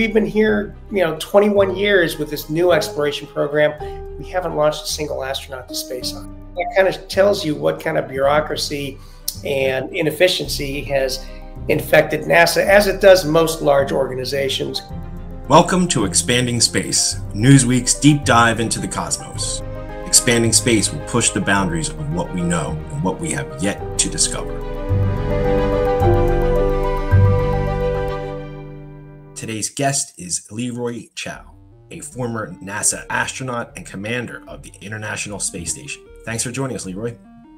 We've been here, you know, 21 years with this new exploration program. We haven't launched a single astronaut to space on. That kind of tells you what kind of bureaucracy and inefficiency has infected NASA, as it does most large organizations. Welcome to Expanding Space, Newsweek's deep dive into the cosmos. Expanding Space will push the boundaries of what we know and what we have yet to discover. Today's guest is Leroy Chiao, a former NASA astronaut and commander of the International Space Station. Thanks for joining us, Leroy.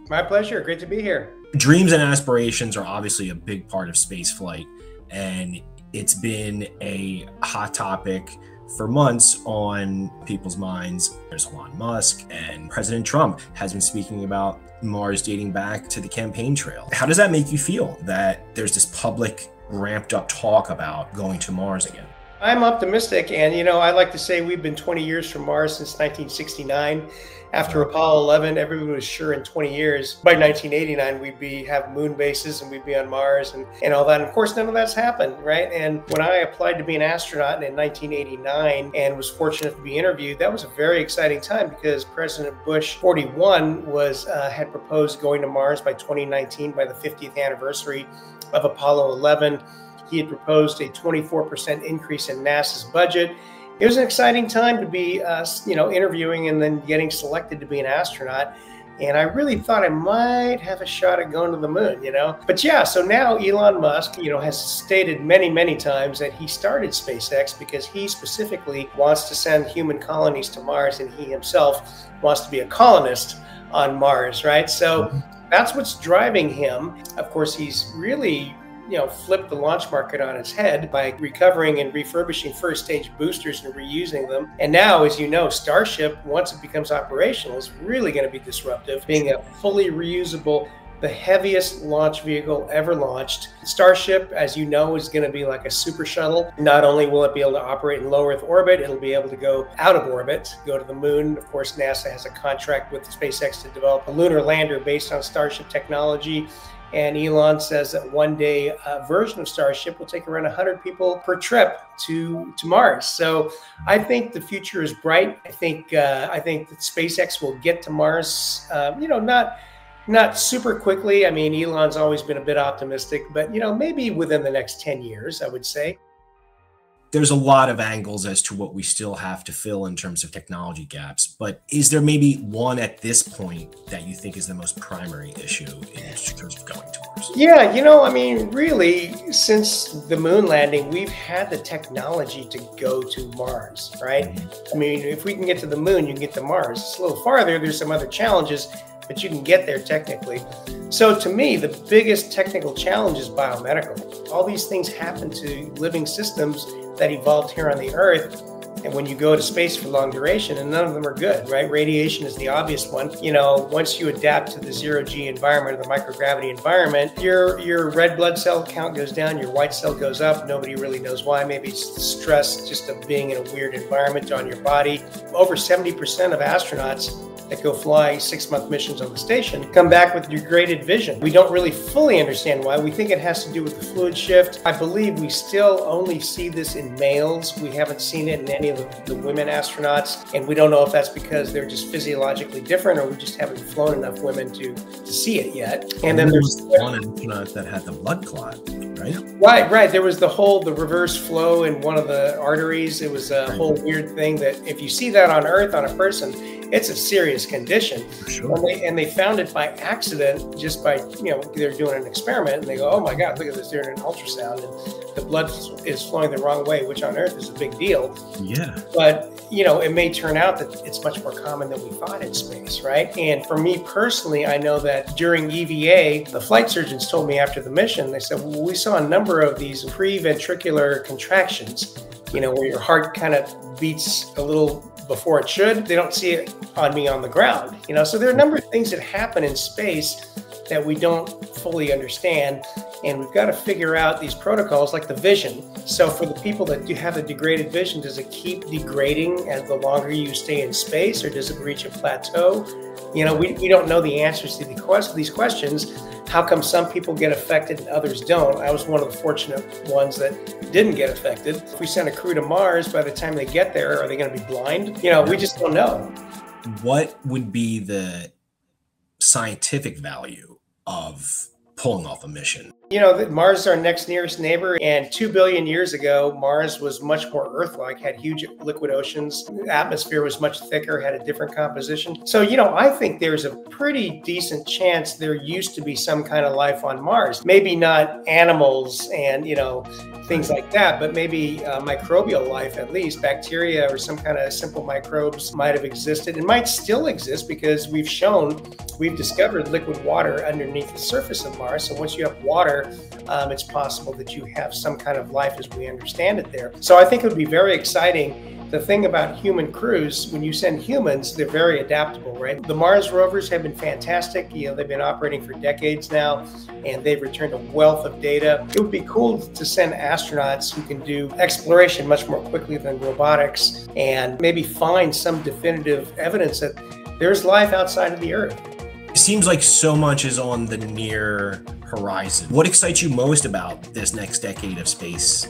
My pleasure. Great to be here. Dreams and aspirations are obviously a big part of space flight, and it's been a hot topic for months on people's minds. There's Elon Musk and President Trump has been speaking about Mars dating back to the campaign trail. How does that make you feel that there's this public ramped up talk about going to Mars again? I'm optimistic. And, you know, I like to say we've been 20 years from Mars since 1969. After Apollo 11, everyone was sure in 20 years, by 1989, we'd be have moon bases and we'd be on Mars and, and all that. And of course, none of that's happened, right? And when I applied to be an astronaut in 1989 and was fortunate to be interviewed, that was a very exciting time because President Bush 41 was uh, had proposed going to Mars by 2019 by the 50th anniversary of Apollo 11. He had proposed a 24% increase in NASA's budget. It was an exciting time to be, uh, you know, interviewing and then getting selected to be an astronaut. And I really thought I might have a shot at going to the moon, you know. But yeah, so now Elon Musk, you know, has stated many, many times that he started SpaceX because he specifically wants to send human colonies to Mars and he himself wants to be a colonist on Mars, right? So that's what's driving him. Of course, he's really you know flipped the launch market on its head by recovering and refurbishing first stage boosters and reusing them. And now, as you know, Starship, once it becomes operational, is really going to be disruptive, being a fully reusable the heaviest launch vehicle ever launched. Starship, as you know, is going to be like a super shuttle. Not only will it be able to operate in low Earth orbit, it'll be able to go out of orbit, go to the moon. Of course, NASA has a contract with SpaceX to develop a lunar lander based on Starship technology. And Elon says that one day a version of Starship will take around 100 people per trip to, to Mars. So I think the future is bright. I think uh, I think that SpaceX will get to Mars. Uh, you know, not not super quickly. I mean, Elon's always been a bit optimistic, but you know, maybe within the next 10 years, I would say. There's a lot of angles as to what we still have to fill in terms of technology gaps, but is there maybe one at this point that you think is the most primary issue in terms of going to Mars? Yeah, you know, I mean, really, since the moon landing, we've had the technology to go to Mars, right? Mm-hmm. I mean, if we can get to the moon, you can get to Mars. It's a little farther. There's some other challenges but you can get there technically. So to me, the biggest technical challenge is biomedical. All these things happen to living systems that evolved here on the Earth. And when you go to space for long duration, and none of them are good, right? Radiation is the obvious one. You know, once you adapt to the zero G environment or the microgravity environment, your your red blood cell count goes down, your white cell goes up. Nobody really knows why. Maybe it's the stress just of being in a weird environment on your body. Over 70% of astronauts that go fly six month missions on the station come back with degraded vision. We don't really fully understand why. We think it has to do with the fluid shift. I believe we still only see this in males. We haven't seen it in any of the, the women astronauts. And we don't know if that's because they're just physiologically different or we just haven't flown enough women to, to see it yet. And then there's one astronaut that had the blood clot, right? Right, right. There was the whole, the reverse flow in one of the arteries. It was a whole weird thing that if you see that on Earth on a person, it's a serious condition. Sure. And, they, and they found it by accident, just by, you know, they're doing an experiment and they go, oh my God, look at this, they're in an ultrasound and the blood is flowing the wrong way, which on Earth is a big deal. Yeah. But, you know, it may turn out that it's much more common than we thought in space, right? And for me personally, I know that during EVA, the flight surgeons told me after the mission, they said, well, we saw a number of these pre ventricular contractions, you know, where your heart kind of beats a little before it should. They don't see it on me on the ground. You know, so there are a number of things that happen in space that we don't fully understand, and we've got to figure out these protocols like the vision. So for the people that do have a degraded vision, does it keep degrading as the longer you stay in space, or does it reach a plateau? You know, we, we don't know the answers to the quest- these questions. How come some people get affected and others don't? I was one of the fortunate ones that didn't get affected. If we send a crew to Mars, by the time they get there, are they going to be blind? You know, we just don't know. What would be the scientific value of pulling off a mission? You know, Mars is our next nearest neighbor, and two billion years ago, Mars was much more Earth like, had huge liquid oceans. The atmosphere was much thicker, had a different composition. So, you know, I think there's a pretty decent chance there used to be some kind of life on Mars. Maybe not animals and, you know, things like that, but maybe uh, microbial life at least, bacteria or some kind of simple microbes might have existed and might still exist because we've shown, we've discovered liquid water underneath the surface of Mars. So once you have water, um, it's possible that you have some kind of life as we understand it there. So I think it would be very exciting the thing about human crews, when you send humans, they're very adaptable, right? The Mars rovers have been fantastic. You know, they've been operating for decades now, and they've returned a wealth of data. It would be cool to send astronauts who can do exploration much more quickly than robotics and maybe find some definitive evidence that there's life outside of the Earth. Seems like so much is on the near horizon. What excites you most about this next decade of space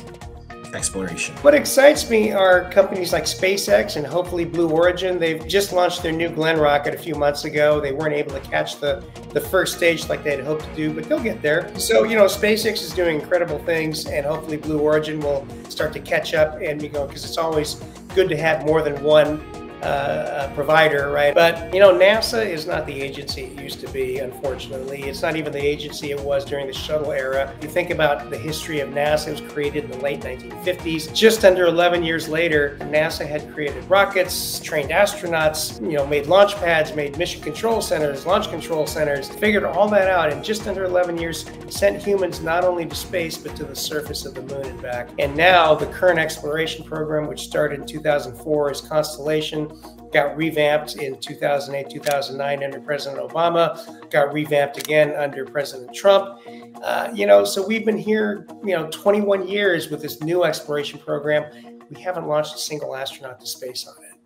exploration. What excites me are companies like SpaceX and hopefully Blue Origin. They've just launched their New Glenn rocket a few months ago. They weren't able to catch the, the first stage like they'd hoped to do, but they'll get there. So, you know, SpaceX is doing incredible things, and hopefully Blue Origin will start to catch up and be going because it's always good to have more than one uh, provider, right? But you know, NASA is not the agency it used to be. Unfortunately, it's not even the agency it was during the shuttle era. You think about the history of NASA; it was created in the late 1950s. Just under 11 years later, NASA had created rockets, trained astronauts, you know, made launch pads, made mission control centers, launch control centers, figured all that out in just under 11 years, sent humans not only to space but to the surface of the moon and back. And now the current exploration program, which started in 2004, is Constellation got revamped in 2008, 2009 under President Obama, got revamped again under President Trump. Uh, you know, so we've been here, you know, 21 years with this new exploration program. We haven't launched a single astronaut to space on it,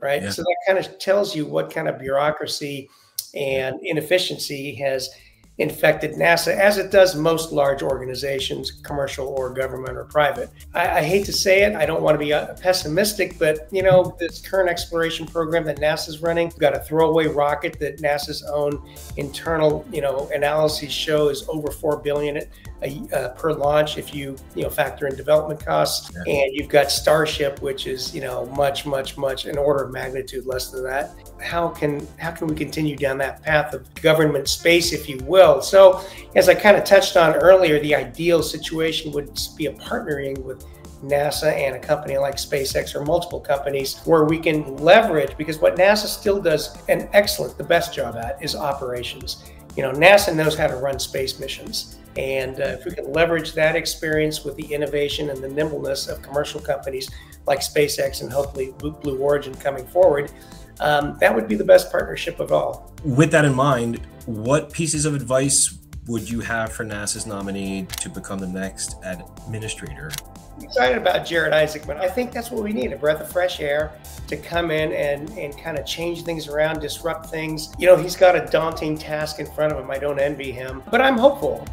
right? Yeah. So that kind of tells you what kind of bureaucracy and inefficiency has infected NASA, as it does most large organizations, commercial or government or private. I, I, hate to say it, I don't want to be uh, pessimistic, but you know, this current exploration program that NASA's running, we've got a throwaway rocket that NASA's own internal, you know, analyses show is over four billion uh, per launch if you you know factor in development costs, yeah. and you've got Starship, which is you know much, much, much an order of magnitude less than that. How can how can we continue down that path of government space, if you will? will. So, as I kind of touched on earlier, the ideal situation would be a partnering with NASA and a company like SpaceX or multiple companies where we can leverage because what NASA still does an excellent, the best job at is operations. You know, NASA knows how to run space missions. And uh, if we can leverage that experience with the innovation and the nimbleness of commercial companies like SpaceX and hopefully Blue Origin coming forward, um, that would be the best partnership of all. With that in mind, what pieces of advice would you have for NASA's nominee to become the next administrator? Excited about Jared Isaacman. I think that's what we need a breath of fresh air to come in and, and kind of change things around, disrupt things. You know, he's got a daunting task in front of him. I don't envy him, but I'm hopeful.